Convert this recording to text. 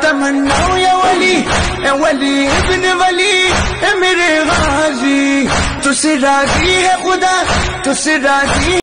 تمنا یا ولی، اے ولی ابن ولی، اے میرے غازی، تو سے راضی ہے خدا، تو سے راضی